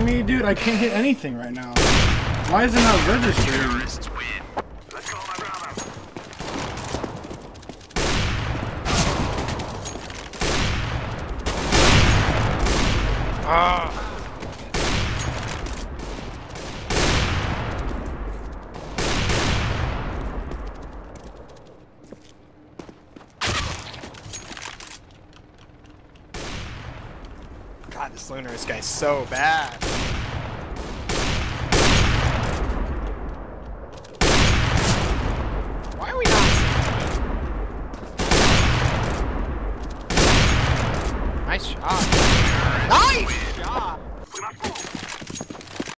Dude, I can't hit anything right now. Why is it not registering? Ah. God, this Lunar is guy's so bad. Why are we not? Nice shot.